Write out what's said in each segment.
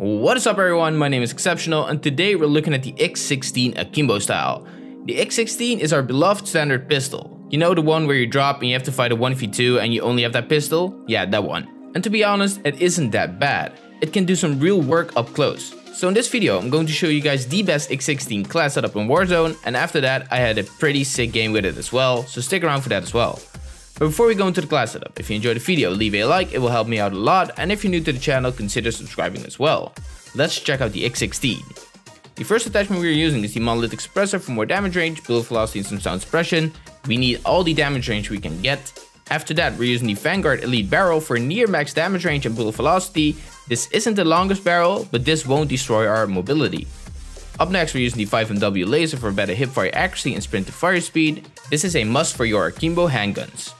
What is up everyone, my name is Xsebtional and today we're looking at the X16 Akimbo style. The X16 is our beloved standard pistol. You know the one where you drop and you have to fight a 1v2 and you only have that pistol? Yeah, that one. And to be honest, it isn't that bad. It can do some real work up close. So in this video, I'm going to show you guys the best X16 class setup in Warzone and after that I had a pretty sick game with it as well, so stick around for that as well. But before we go into the class setup, if you enjoyed the video, leave a like, it will help me out a lot, and if you're new to the channel, consider subscribing as well. Let's check out the X16. The first attachment we are using is the monolithic suppressor for more damage range, bullet velocity and some sound suppression. We need all the damage range we can get. After that, we're using the Vanguard Elite barrel for near max damage range and bullet velocity. This isn't the longest barrel, but this won't destroy our mobility. Up next, we're using the 5MW laser for better hipfire accuracy and sprint to fire speed. This is a must for your Akimbo handguns.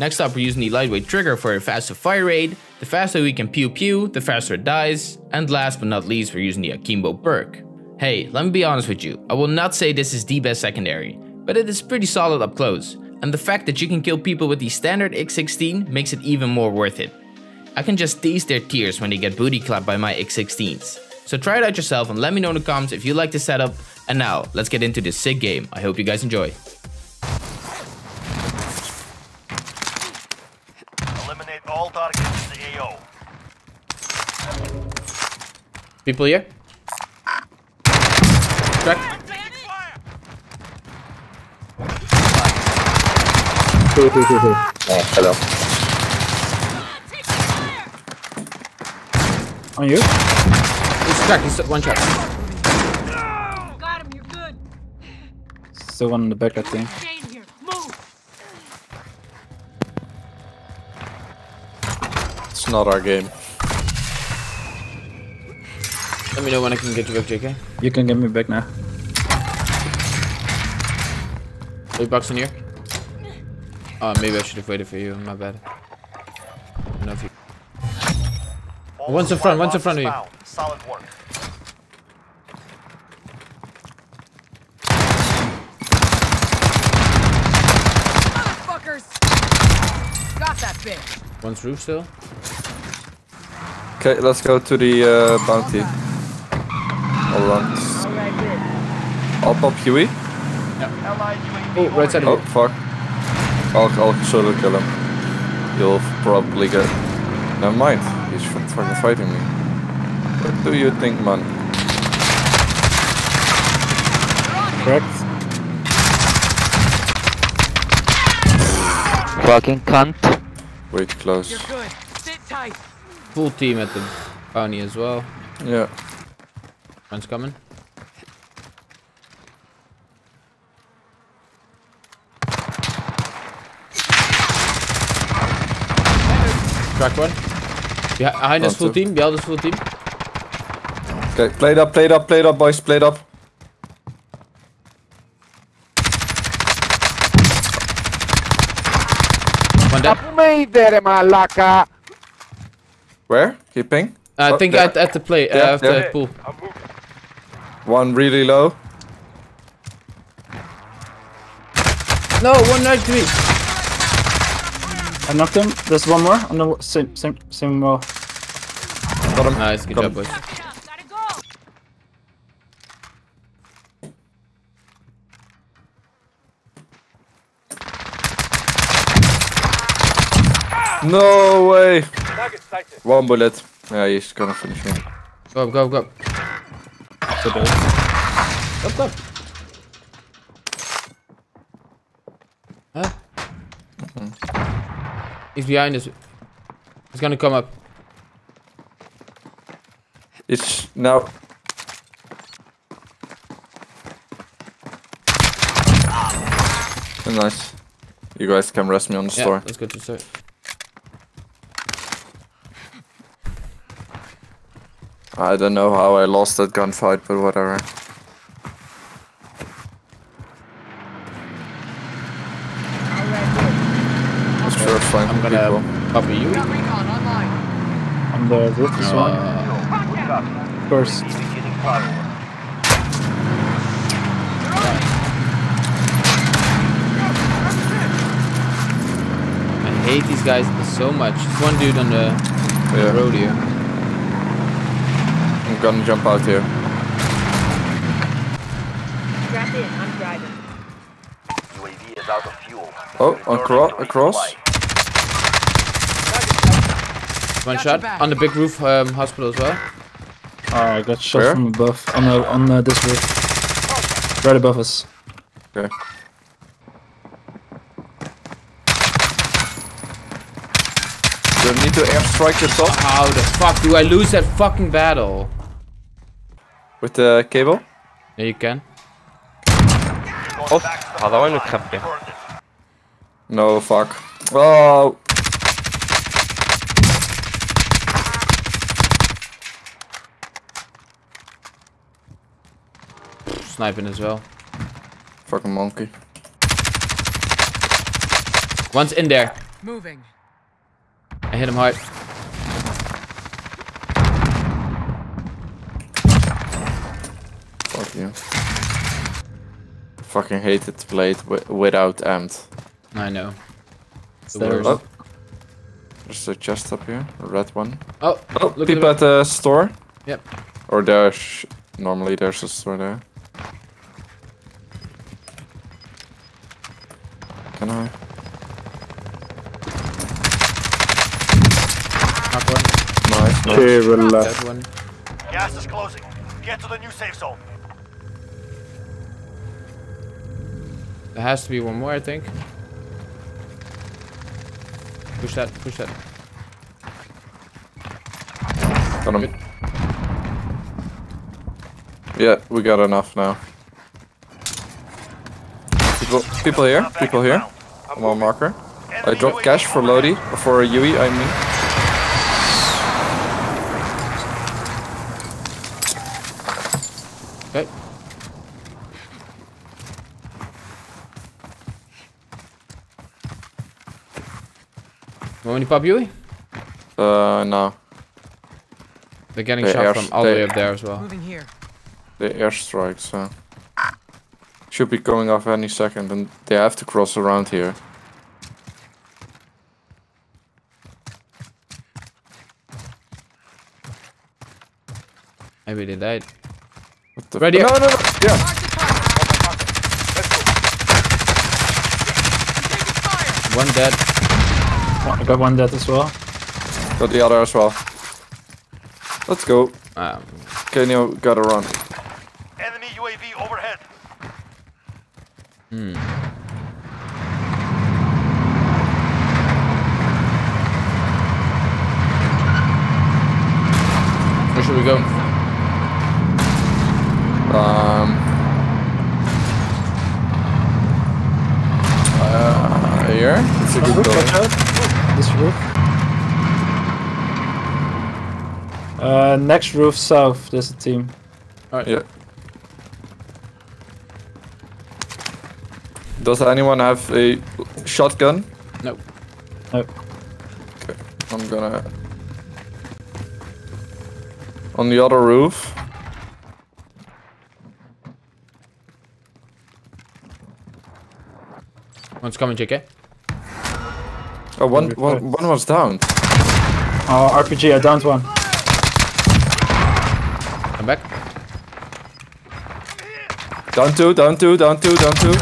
Next up, we're using the lightweight trigger for a faster fire rate. The faster we can pew pew, the faster it dies. And last but not least, we're using the Akimbo perk. Hey, let me be honest with you, I will not say this is the best secondary, but it is pretty solid up close. And the fact that you can kill people with the standard X16 makes it even more worth it. I can just tease their tears when they get booty clapped by my X16s. So try it out yourself and let me know in the comments if you like the setup. And now, let's get into this sick game. I hope you guys enjoy. Eliminate all targets in the AO. People here? Track. Oh, hello. On you? He's track, he's one shot. Got him, you're good. Still one in the back, I think. It's not our game. Let me know when I can get you back, JK. You can get me back now. Three bucks in here. Oh, maybe I should have waited for you. My bad. I don't know if you- All One's in front, one's in front of you. Solid work. Motherfuckers! Got that bitch. One's roof still. Okay, let's go to the uh, bounty. All around. I'll pop Huey. Allied UAV Oh, right side Oh, of you. fuck. I'll, I'll solo kill him. You'll probably get... Never mind. He's fucking fighting me. What do you think, man? Correct? Fucking cunt. Wait, close. You're good. Sit tight. Full team at the bounty as well. Yeah. One's coming. Track one. Behi- Behind us full two. team, behind us full team. Okay, play it up, play it up, play it up, boys, play it up. One dead. me there, malaka. Where? Keeping? I Oh, think there. at, at the play, uh, Yeah, at the yeah. pool. One really low. No, 193. I knocked him. There's one more on the w- same same same wall. Got him. Nice, good Come. job, boys. Gotta go. No way! One bullet. Yeah, he's gonna finish me. Go up, go up, go up. So dead. Go up, go up. Huh? He's behind us. He's gonna come up. It's now. Nice. You guys can rest me on the Yeah, store. let's go to the store. I don't know how I lost that gunfight, but whatever. Let's sure find I'm gonna copy you. Got recon online. On the roof as well. Uh, Of course. Beginning firework. hate these guys so much. There's one dude on the, Yeah. road here. gonna jump out here. Strap in. I'm driving. UAV is out of fuel. Oh, Returning acro- across. One Got shot on the big roof um, hospital as well. I got shot Where? from above. On the, on uh, this roof. Right above us. Okay. You need to airstrike yourself How the fuck do I lose that fucking battle? With the cable. Yeah, you can. Of, hade han en knappe. No, fuck. Oh, Sniping as well. fucking monkey. One's in there. Moving. I hit him hard. You. Fucking hated to play it wi- without amped. I know. The worst. Oh. There's a chest up here, a red one. Oh, Oh, look people at at the store. Yep. Or there's normally there's a store there. Can I? Knock one. Nice, nice. Okay, well, That one. Gas is closing. Get to the new safe zone. There has to be one more, I think. Push that, push that. Got him. Yeah, we got enough now. People, people here, people here. inbound. I'm on marker. I dropped cash for overhead. Lodi, or for Yui, I mean. Want me to pop Yui? Uh, no. They're getting They shot air- from all the way up there as well. Moving here. The airstrike, so. Should be going off any second, and they have to cross around here. Maybe they died. What the Right here. No, no, no. Yeah. Mark the target. I'm taking fire. One dead. I got one dead as well. Got the other as well. Let's go. Um, Kenyo gotta run. Enemy UAV overhead. Hmm. where should we go? Um. Uh, here. It's a good Roof, watch building. out. This roof. Uh, next roof south, there's a team. Alright. Yeah. Does anyone have a shotgun? No. No. I'm gonna. On the other roof. One's coming, JK. Oh, one, Roof one, right. was down. Oh, RPG, I downed one. Come back. Down two, down two, down two, down two.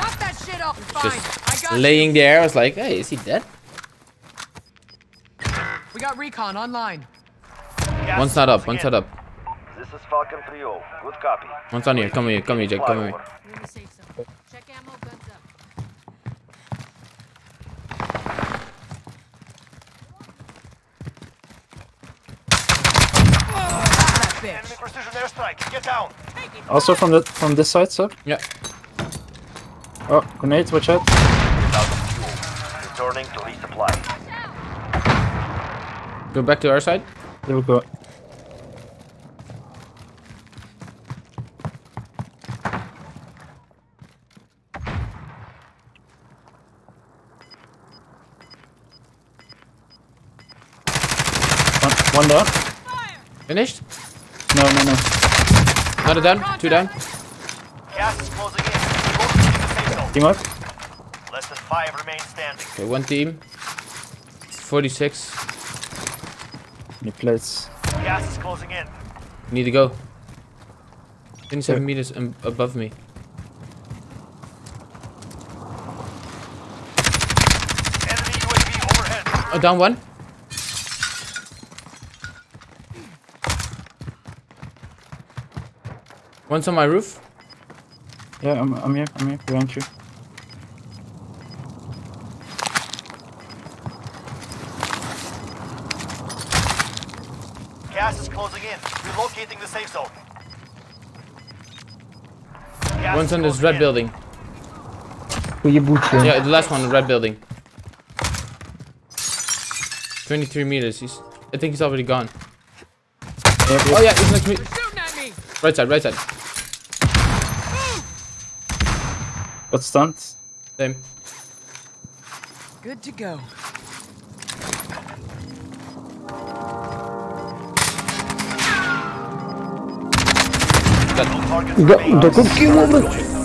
Knock that shit off. Fine. Just laying there. I was like, hey, is he dead? We got recon online. Gas One's not up. closing One's not up. This is Falcon 3-0. Good copy. One's on here. Come here. Come here, Jake. Come here. We're in the safe zone. Check ammo, guns up. That Enemy bitch. precision airstrike. Get down. Also from the from this side, sir. Yeah. Oh, grenade, watch out. Out of fuel. Returning to resupply. Go back to our side. There we go. One, one down. Finished. No, no, no. Another down. Two down. Gas is closing in. Close to the safe zone. Team up. Less than five remain standing. Okay, one team. 46. Any plates? Gas is closing in. Need to go. 27 meters um, above me. Enemy UAV overhead. Oh, down one. One's on my roof. Yeah, I'm, I'm here. I'm here. Behind you. Gas is closing in. Relocating the safe zone. Gas One's on this closing red in. building. Goeie Yeah, the last one, the red building. 23 meters. He's. I think he's already gone. Oh yeah, he's next to me. Shooting at me! Right side, right side. Got stunned. Same. Good to go. No targets De, remain. de cookie woman.